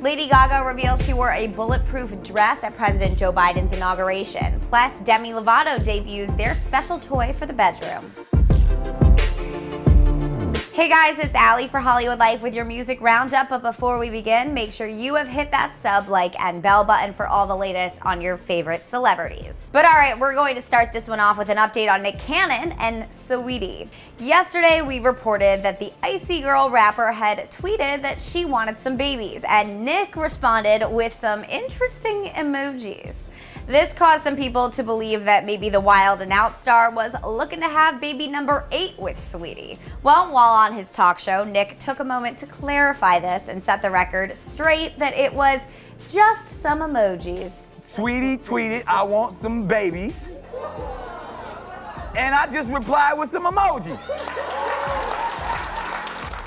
Lady Gaga reveals she wore a bulletproof dress at President Joe Biden's inauguration. Plus, Demi Lovato debuts their special toy for the bedroom. Hey guys, it's Allie for Hollywood Life with your music roundup. But before we begin, make sure you have hit that sub, like, and bell button for all the latest on your favorite celebrities. But all right, we're going to start this one off with an update on Nick Cannon and Saweetie. Yesterday, we reported that the Icy Girl rapper had tweeted that she wanted some babies, and Nick responded with some interesting emojis. This caused some people to believe that maybe the Wild and Out star was looking to have baby number eight with Saweetie. Well, while on his talk show, Nick took a moment to clarify this and set the record straight that it was just some emojis. Saweetie tweeted, I want some babies. And I just replied with some emojis.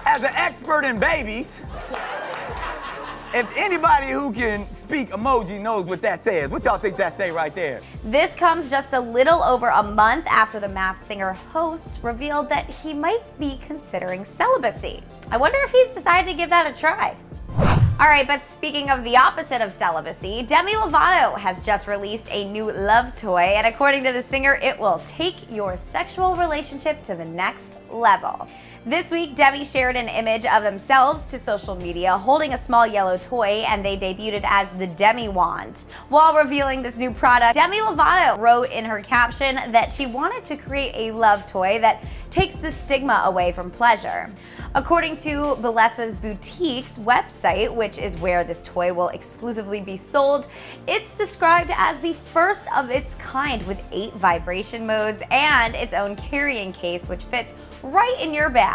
As an expert in babies, if anybody who can speak emoji knows what that says, what y'all think that say right there? This comes just a little over a month after the Masked Singer host revealed that he might be considering celibacy. I wonder if he's decided to give that a try. All right, but speaking of the opposite of celibacy, Demi Lovato has just released a new love toy, and according to the singer, it will take your sexual relationship to the next level. This week, Demi shared an image of themselves to social media holding a small yellow toy, and they debuted it as the Demi Wand. While revealing this new product, Demi Lovato wrote in her caption that she wanted to create a love toy that takes the stigma away from pleasure. According to Bellesa's Boutique's website, which is where this toy will exclusively be sold, it's described as the first of its kind with eight vibration modes and its own carrying case, which fits right in your bag.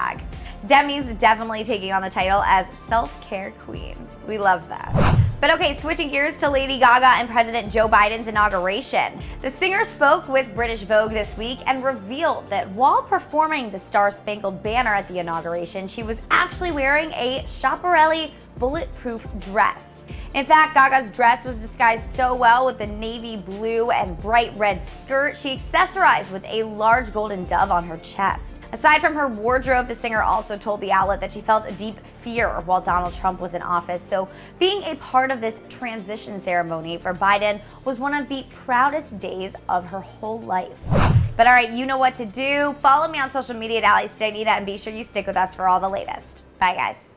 Demi's definitely taking on the title as self-care queen. We love that. But okay, switching gears to Lady Gaga and President Joe Biden's inauguration. The singer spoke with British Vogue this week and revealed that while performing the Star Spangled Banner at the inauguration, she was actually wearing a Schiaparelli bulletproof dress. In fact, Gaga's dress was disguised so well with the navy blue and bright red skirt, she accessorized with a large golden dove on her chest. Aside from her wardrobe, the singer also told the outlet that she felt a deep fear while Donald Trump was in office. So being a part of this transition ceremony for Biden was one of the proudest days of her whole life. But all right, you know what to do. Follow me on social media at Allie and be sure you stick with us for all the latest. Bye, guys.